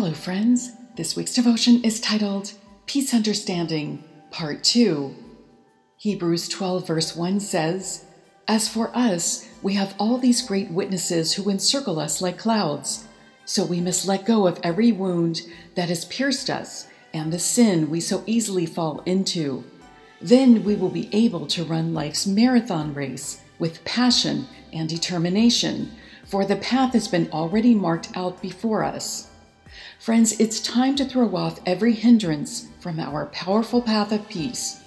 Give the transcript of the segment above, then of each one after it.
Hello, friends. This week's devotion is titled Peace Understanding, Part 2. Hebrews 12, verse 1 says, As for us, we have all these great witnesses who encircle us like clouds. So we must let go of every wound that has pierced us and the sin we so easily fall into. Then we will be able to run life's marathon race with passion and determination, for the path has been already marked out before us. Friends, it's time to throw off every hindrance from our powerful path of peace.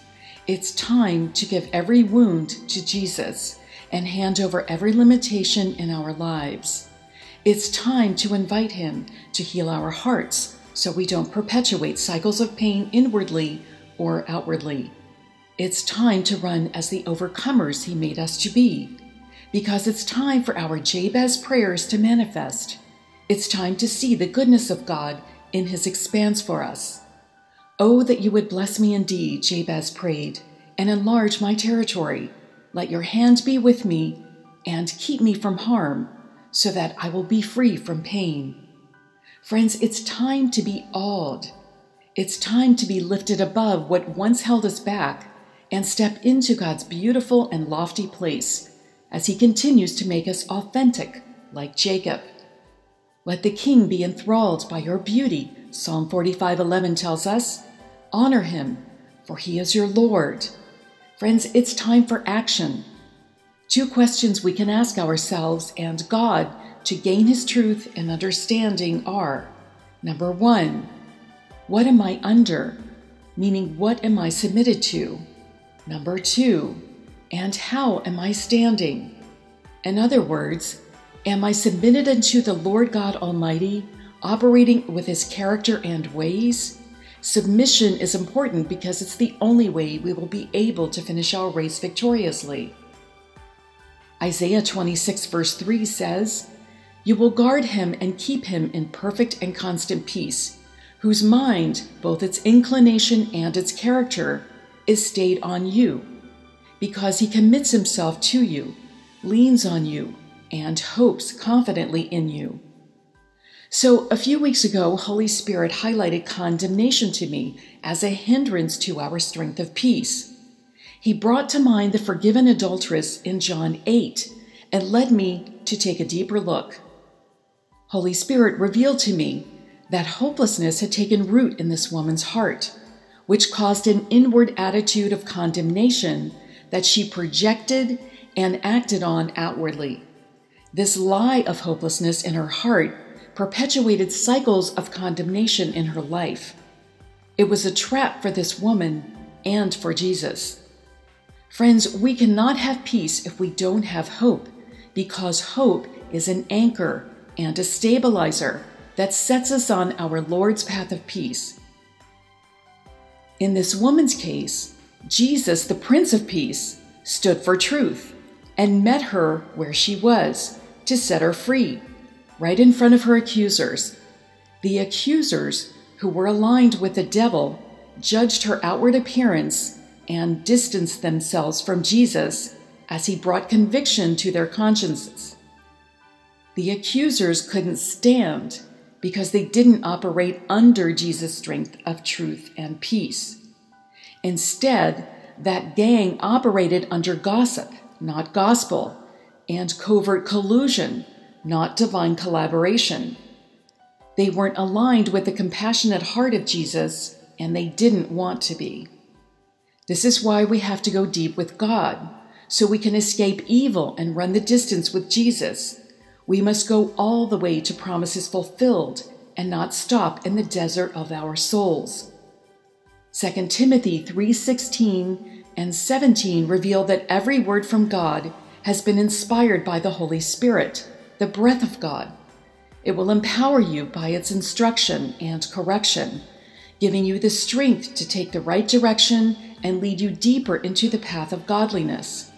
It's time to give every wound to Jesus and hand over every limitation in our lives. It's time to invite Him to heal our hearts so we don't perpetuate cycles of pain inwardly or outwardly. It's time to run as the overcomers He made us to be, because it's time for our Jabez prayers to manifest. It's time to see the goodness of God in His expanse for us. Oh, that you would bless me indeed, Jabez prayed, and enlarge my territory. Let your hand be with me and keep me from harm, so that I will be free from pain. Friends, it's time to be awed. It's time to be lifted above what once held us back and step into God's beautiful and lofty place as He continues to make us authentic, like Jacob. Let the king be enthralled by your beauty, Psalm 45:11 tells us. Honor him, for he is your Lord. Friends, it's time for action. Two questions we can ask ourselves and God to gain His truth and understanding are number one, what am I under? Meaning, what am I submitted to? Number two, and how am I standing? In other words, am I submitted unto the Lord God Almighty, operating with His character and ways? Submission is important because it's the only way we will be able to finish our race victoriously. Isaiah 26, verse 3 says, You will guard him and keep him in perfect and constant peace, whose mind, both its inclination and its character, is stayed on you, because he commits himself to you, leans on you, and hopes confidently in you. So, a few weeks ago, Holy Spirit highlighted condemnation to me as a hindrance to our strength of peace. He brought to mind the forgiven adulteress in John 8 and led me to take a deeper look. Holy Spirit revealed to me that hopelessness had taken root in this woman's heart, which caused an inward attitude of condemnation that she projected and acted on outwardly. This lie of hopelessness in her heart perpetuated cycles of condemnation in her life. It was a trap for this woman and for Jesus. Friends, we cannot have peace if we don't have hope, because hope is an anchor and a stabilizer that sets us on our Lord's path of peace. In this woman's case, Jesus, the Prince of Peace, stood for truth and met her where she was to set her free, right in front of her accusers. The accusers, who were aligned with the devil, judged her outward appearance and distanced themselves from Jesus as he brought conviction to their consciences. The accusers couldn't stand because they didn't operate under Jesus' strength of truth and peace. Instead, that gang operated under gossip, not gospel, and covert collusion, not divine collaboration. They weren't aligned with the compassionate heart of Jesus, and they didn't want to be. This is why we have to go deep with God, so we can escape evil and run the distance with Jesus. We must go all the way to promises fulfilled and not stop in the desert of our souls. 2 Timothy 3:16 and 17 reveal that every word from God has been inspired by the Holy Spirit, the breath of God. It will empower you by its instruction and correction, giving you the strength to take the right direction and lead you deeper into the path of godliness.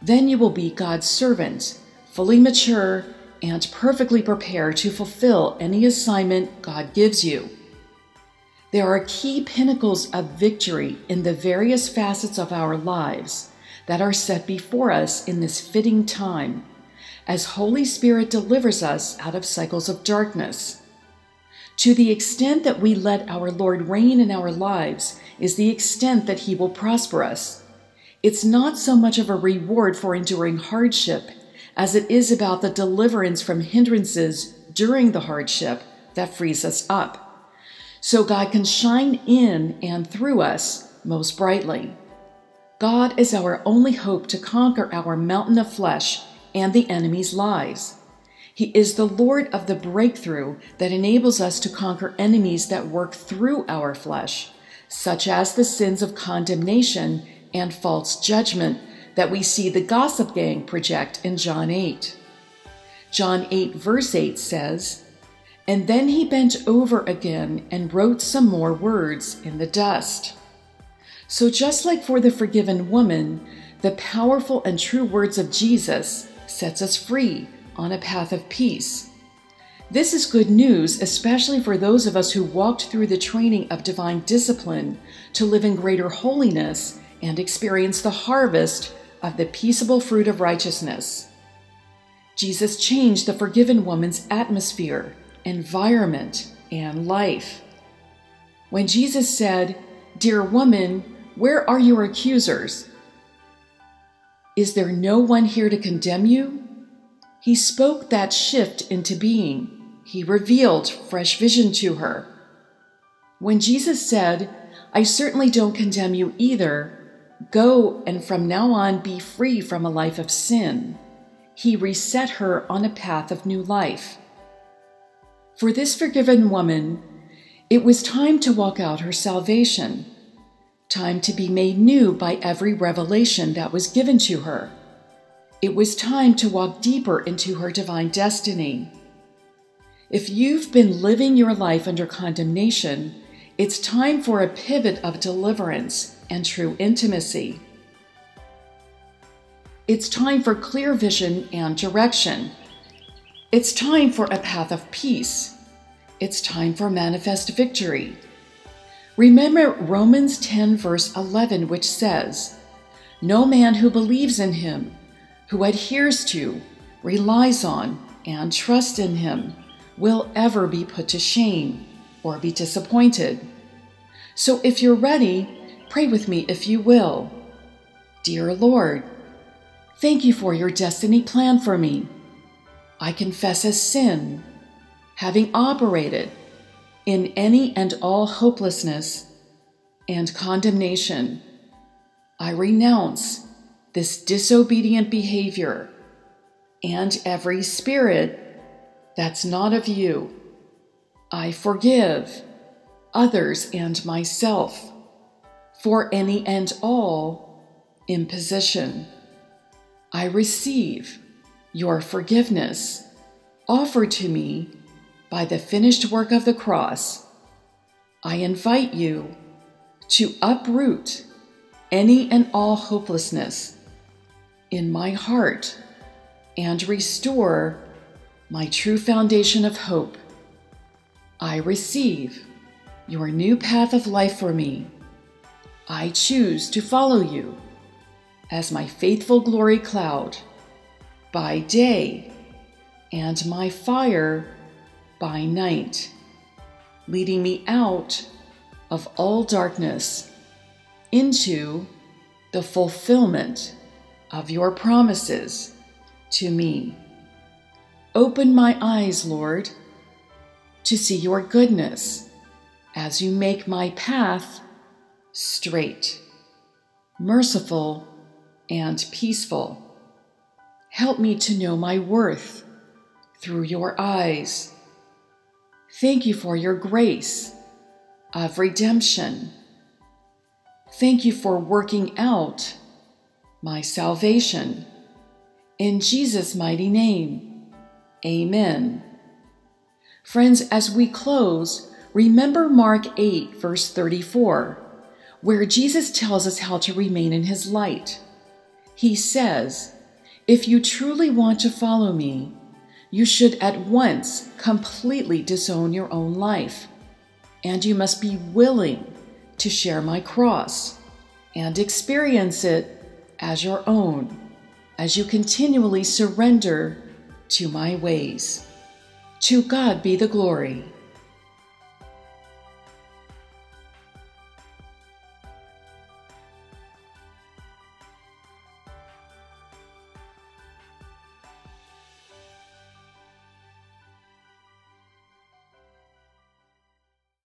Then you will be God's servant, fully mature and perfectly prepared to fulfill any assignment God gives you. There are key pinnacles of victory in the various facets of our lives that are set before us in this fitting time as Holy Spirit delivers us out of cycles of darkness. To the extent that we let our Lord reign in our lives is the extent that He will prosper us. It's not so much of a reward for enduring hardship as it is about the deliverance from hindrances during the hardship that frees us up. So God can shine in and through us most brightly. God is our only hope to conquer our mountain of flesh and the enemy's lies. He is the Lord of the breakthrough that enables us to conquer enemies that work through our flesh, such as the sins of condemnation and false judgment that we see the gossip gang project in John 8. John 8, verse 8 says, And then he bent over again and wrote some more words in the dust. So, just like for the forgiven woman, the powerful and true words of Jesus sets us free on a path of peace. This is good news, especially for those of us who walked through the training of divine discipline to live in greater holiness and experience the harvest of the peaceable fruit of righteousness. Jesus changed the forgiven woman's atmosphere, environment, and life. When Jesus said, Dear woman, where are your accusers? Is there no one here to condemn you? He spoke that shift into being. He revealed fresh vision to her. When Jesus said, I certainly don't condemn you either, go and from now on be free from a life of sin, he reset her on a path of new life. For this forgiven woman, it was time to walk out her salvation, time to be made new by every revelation that was given to her. It was time to walk deeper into her divine destiny. If you've been living your life under condemnation, it's time for a pivot of deliverance and true intimacy. It's time for clear vision and direction. It's time for a path of peace. It's time for manifest victory. Remember Romans 10, verse 11, which says, No man who believes in him who adheres to, relies on, and trusts in Him will ever be put to shame or be disappointed. So if you're ready, pray with me if you will. Dear Lord, thank you for your destiny plan for me. I confess as sin, having operated in any and all hopelessness and condemnation. I renounce this disobedient behavior and every spirit that's not of you. I forgive others and myself for any and all imposition. I receive your forgiveness offered to me by the finished work of the cross. I invite you to uproot any and all hopelessness in my heart and restore my true foundation of hope. I receive your new path of life for me. I choose to follow you as my faithful glory cloud by day and my fire by night, leading me out of all darkness into the fulfillment of your promises to me. Open my eyes, Lord, to see your goodness as you make my path straight, merciful, and peaceful. Help me to know my worth through your eyes. Thank you for your grace of redemption. Thank you for working out my salvation. In Jesus' mighty name, amen. Friends, as we close, remember Mark 8, verse 34, where Jesus tells us how to remain in his light. He says, If you truly want to follow me, you should at once completely disown your own life, and you must be willing to share my cross and experience it as your own as you continually surrender to my ways. To God be the glory.